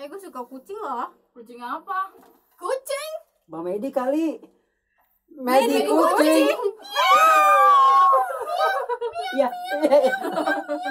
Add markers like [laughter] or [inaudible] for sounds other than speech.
Eh, gue suka kucing loh. Kucing apa? Kucing. Bang Medi kali. Medi kucing. kucing. Iya. [laughs]